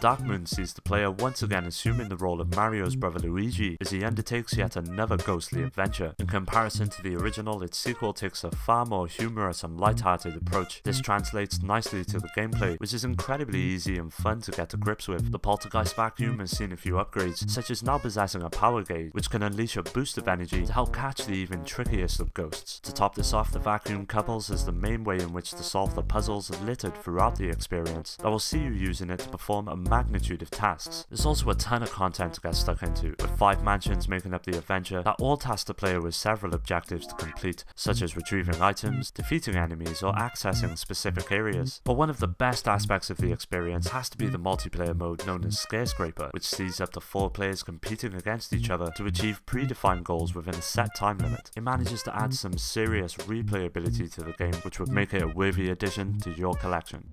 Dark Moon sees the player once again assuming the role of Mario's brother Luigi as he undertakes yet another ghostly adventure. In comparison to the original, its sequel takes a far more humorous and light-hearted approach. This translates nicely to the gameplay, which is incredibly easy and fun to get to grips with. The Poltergeist vacuum has seen a few upgrades, such as now possessing a power gauge, which can unleash a boost of energy to help catch the even trickiest of ghosts. To top this off, the vacuum couples as the main way in which to solve the puzzles littered throughout the experience that will see you using it to perform a magnitude of tasks. There's also a ton of content to get stuck into, with 5 mansions making up the adventure that all task the player with several objectives to complete, such as retrieving items, defeating enemies, or accessing specific areas. But one of the best aspects of the experience has to be the multiplayer mode known as Scarescraper, which sees up to 4 players competing against each other to achieve predefined goals within a set time limit. It manages to add some serious replayability to the game, which would make it a worthy addition to your collection.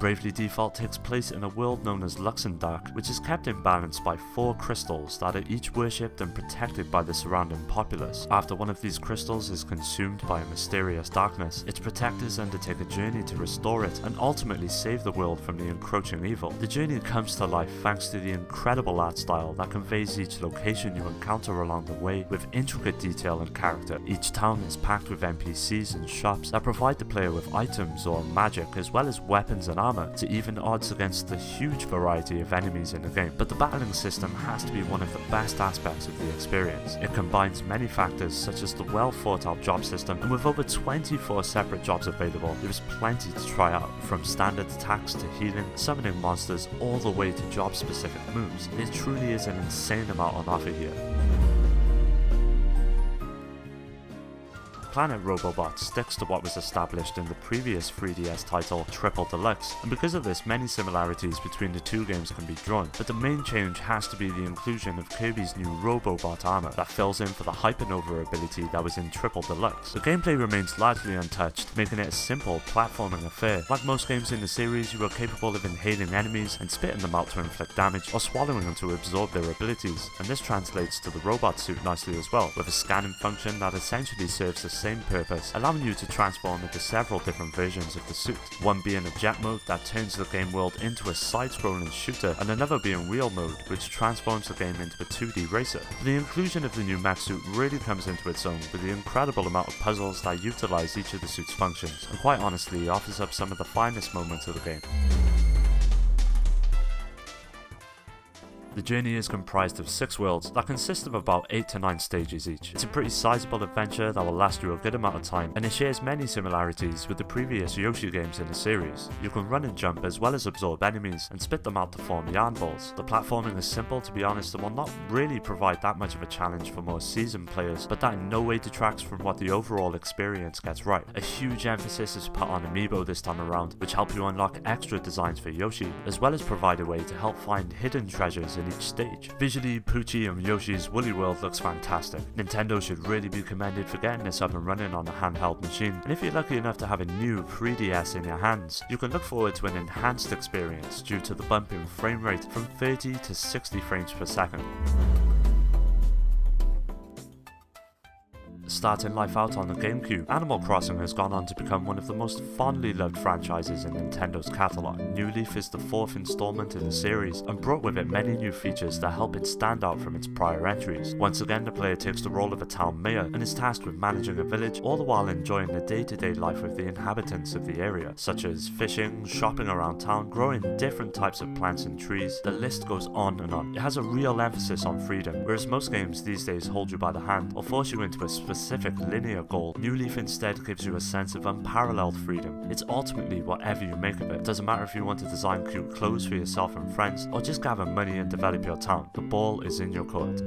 Bravely Default takes place in a world known as Luxendarc, which is kept in balance by four crystals that are each worshipped and protected by the surrounding populace. After one of these crystals is consumed by a mysterious darkness, its protectors undertake a journey to restore it and ultimately save the world from the encroaching evil. The journey comes to life thanks to the incredible art style that conveys each location you encounter along the way with intricate detail and character. Each town is packed with NPCs and shops that provide the player with items or magic as well as weapons and armor armor to even odds against the huge variety of enemies in the game, but the battling system has to be one of the best aspects of the experience. It combines many factors such as the well thought out job system, and with over 24 separate jobs available, there is plenty to try out, from standard attacks to healing, summoning monsters, all the way to job specific moves. It truly is an insane amount on offer here. Planet Robobot sticks to what was established in the previous 3DS title Triple Deluxe, and because of this many similarities between the two games can be drawn, but the main change has to be the inclusion of Kirby's new Robobot armor that fills in for the Hypernova ability that was in Triple Deluxe. The gameplay remains largely untouched, making it a simple platforming affair. Like most games in the series, you are capable of inhaling enemies and spitting them out to inflict damage, or swallowing them to absorb their abilities, and this translates to the robot suit nicely as well, with a scanning function that essentially serves as same purpose, allowing you to transform into several different versions of the suit. One being a jet mode that turns the game world into a side-scrolling shooter, and another being wheel mode, which transforms the game into a 2D racer. The inclusion of the new mech suit really comes into its own with the incredible amount of puzzles that utilize each of the suit's functions, and quite honestly offers up some of the finest moments of the game. The journey is comprised of 6 worlds that consist of about 8 to 9 stages each. It's a pretty sizable adventure that will last you a good amount of time and it shares many similarities with the previous Yoshi games in the series. You can run and jump as well as absorb enemies and spit them out to form yarn balls. The platforming is simple to be honest and will not really provide that much of a challenge for more seasoned players but that in no way detracts from what the overall experience gets right. A huge emphasis is put on amiibo this time around which help you unlock extra designs for Yoshi as well as provide a way to help find hidden treasures in each stage. Visually, Poochy and Yoshi's Woolly World looks fantastic. Nintendo should really be commended for getting this up and running on a handheld machine, and if you're lucky enough to have a new 3DS in your hands, you can look forward to an enhanced experience due to the bump in frame rate from 30 to 60 frames per second. Starting life out on the GameCube, Animal Crossing has gone on to become one of the most fondly loved franchises in Nintendo's catalogue. New Leaf is the fourth installment in the series and brought with it many new features that help it stand out from its prior entries. Once again, the player takes the role of a town mayor and is tasked with managing a village, all the while enjoying the day-to-day life of the inhabitants of the area, such as fishing, shopping around town, growing different types of plants and trees, the list goes on and on. It has a real emphasis on freedom, whereas most games these days hold you by the hand or force you into a specific specific linear goal, New Leaf instead gives you a sense of unparalleled freedom. It's ultimately whatever you make of it. Doesn't matter if you want to design cute clothes for yourself and friends, or just gather money and develop your town, the ball is in your court.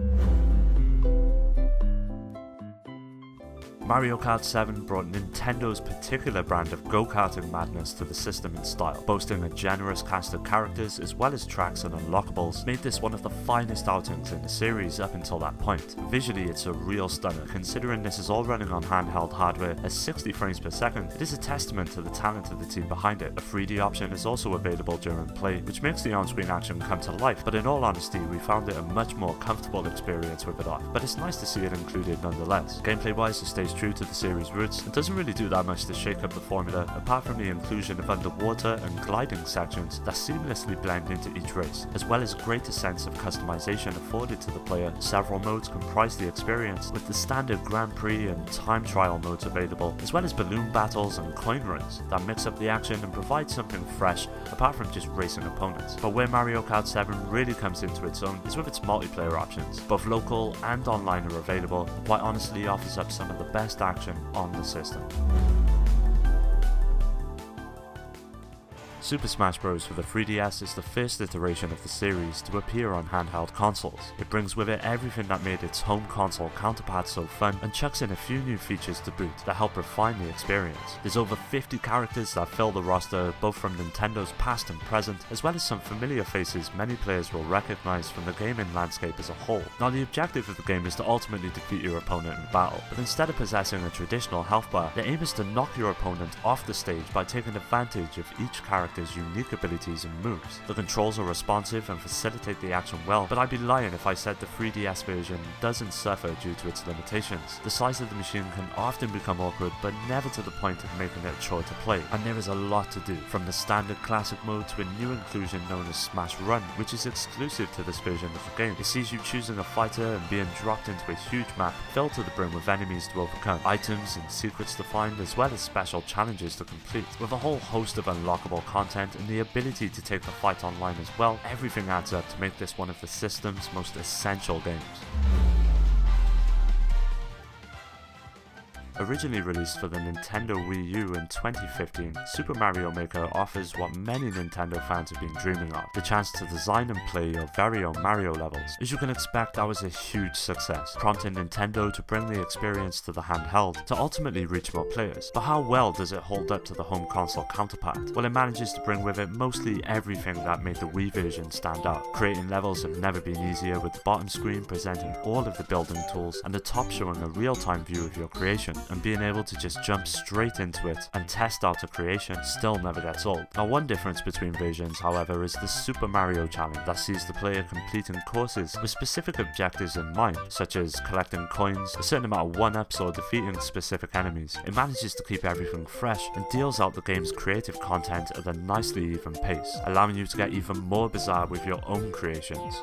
Mario Kart 7 brought Nintendo's particular brand of go-karting madness to the system in style, boasting a generous cast of characters as well as tracks and unlockables, made this one of the finest outings in the series up until that point. Visually it's a real stunner, considering this is all running on handheld hardware at 60 frames per second, it is a testament to the talent of the team behind it. A 3D option is also available during play, which makes the on-screen action come to life, but in all honesty we found it a much more comfortable experience with it off, but it's nice to see it included nonetheless. Gameplay wise the stage stays true to the series' roots and doesn't really do that much to shake up the formula apart from the inclusion of underwater and gliding sections that seamlessly blend into each race, as well as a greater sense of customization afforded to the player. Several modes comprise the experience, with the standard Grand Prix and time trial modes available, as well as balloon battles and coin runs that mix up the action and provide something fresh apart from just racing opponents. But where Mario Kart 7 really comes into its own is with its multiplayer options. Both local and online are available, and quite honestly offers up some of the best action on the system. Super Smash Bros. for the 3DS is the first iteration of the series to appear on handheld consoles. It brings with it everything that made its home console counterpart so fun and chucks in a few new features to boot that help refine the experience. There's over 50 characters that fill the roster both from Nintendo's past and present, as well as some familiar faces many players will recognise from the gaming landscape as a whole. Now the objective of the game is to ultimately defeat your opponent in battle, but instead of possessing a traditional health bar, the aim is to knock your opponent off the stage by taking advantage of each character character's unique abilities and moves. The controls are responsive and facilitate the action well, but I'd be lying if I said the 3DS version doesn't suffer due to its limitations. The size of the machine can often become awkward, but never to the point of making it a chore to play, and there is a lot to do, from the standard classic mode to a new inclusion known as Smash Run, which is exclusive to this version of the game. It sees you choosing a fighter and being dropped into a huge map filled to the brim with enemies to overcome, items and secrets to find, as well as special challenges to complete, with a whole host of unlockable content content and the ability to take the fight online as well, everything adds up to make this one of the system's most essential games. Originally released for the Nintendo Wii U in 2015, Super Mario Maker offers what many Nintendo fans have been dreaming of, the chance to design and play your very own Mario levels. As you can expect, that was a huge success, prompting Nintendo to bring the experience to the handheld to ultimately reach more players. But how well does it hold up to the home console counterpart? Well, it manages to bring with it mostly everything that made the Wii version stand out. Creating levels have never been easier, with the bottom screen presenting all of the building tools and the top showing a real-time view of your creation and being able to just jump straight into it and test out a creation still never gets old. Now one difference between versions however is the Super Mario Challenge that sees the player completing courses with specific objectives in mind, such as collecting coins, a certain amount of one-ups or defeating specific enemies. It manages to keep everything fresh and deals out the game's creative content at a nicely even pace, allowing you to get even more bizarre with your own creations.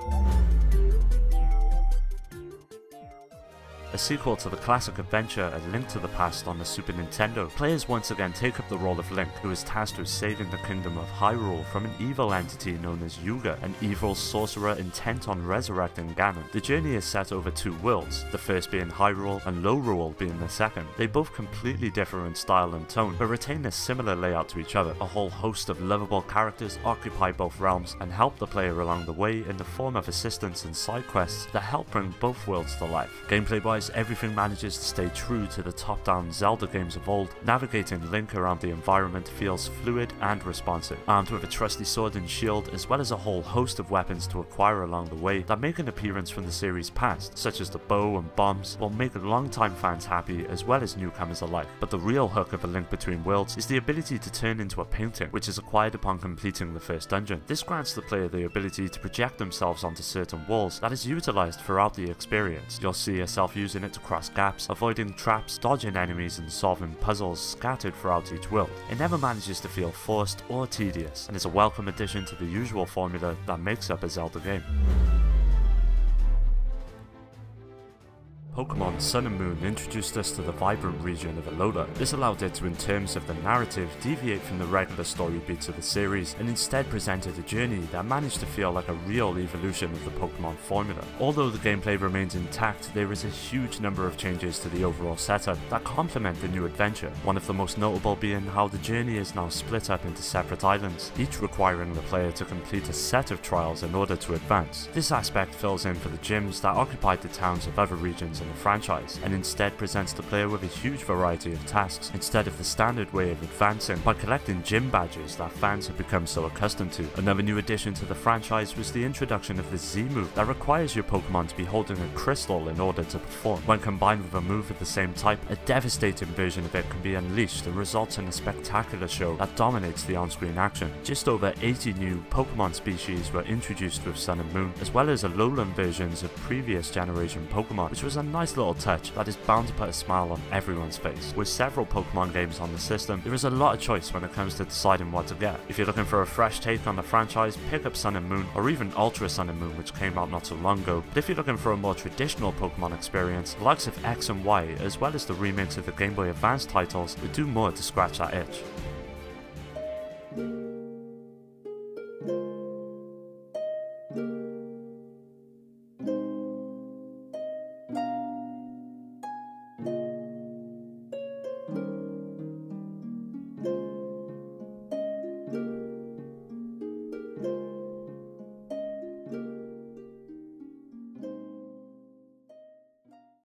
A sequel to the classic adventure A Link to the Past on the Super Nintendo, players once again take up the role of Link, who is tasked with saving the kingdom of Hyrule from an evil entity known as Yuga, an evil sorcerer intent on resurrecting Ganon. The journey is set over two worlds, the first being Hyrule and Lorule being the second. They both completely differ in style and tone, but retain a similar layout to each other. A whole host of lovable characters occupy both realms and help the player along the way in the form of assistance and side quests that help bring both worlds to life. Gameplay wise, everything manages to stay true to the top-down Zelda games of old, navigating Link around the environment feels fluid and responsive, armed with a trusty sword and shield as well as a whole host of weapons to acquire along the way that make an appearance from the series past, such as the bow and bombs, will make long-time fans happy as well as newcomers alike. But the real hook of A Link Between Worlds is the ability to turn into a painting, which is acquired upon completing the first dungeon. This grants the player the ability to project themselves onto certain walls that is utilized throughout the experience. You'll see yourself using using it to cross gaps, avoiding traps, dodging enemies and solving puzzles scattered throughout each world. It never manages to feel forced or tedious, and is a welcome addition to the usual formula that makes up a Zelda game. Pokemon Sun and Moon introduced us to the vibrant region of Alola. This allowed it to, in terms of the narrative, deviate from the regular story beats of the series and instead presented a journey that managed to feel like a real evolution of the Pokemon formula. Although the gameplay remains intact, there is a huge number of changes to the overall setup that complement the new adventure, one of the most notable being how the journey is now split up into separate islands, each requiring the player to complete a set of trials in order to advance. This aspect fills in for the gyms that occupied the towns of other regions in the franchise, and instead presents the player with a huge variety of tasks instead of the standard way of advancing by collecting gym badges that fans have become so accustomed to. Another new addition to the franchise was the introduction of the Z move that requires your Pokemon to be holding a crystal in order to perform. When combined with a move of the same type, a devastating version of it can be unleashed and results in a spectacular show that dominates the on-screen action. Just over 80 new Pokemon species were introduced with Sun and Moon, as well as Alolan versions of previous generation Pokemon, which was a nice little touch that is bound to put a smile on everyone's face. With several Pokemon games on the system, there is a lot of choice when it comes to deciding what to get. If you're looking for a fresh take on the franchise, pick up Sun and Moon or even Ultra Sun and Moon which came out not so long ago, but if you're looking for a more traditional Pokemon experience, the likes of X and Y as well as the remakes of the Game Boy Advance titles would do more to scratch that itch.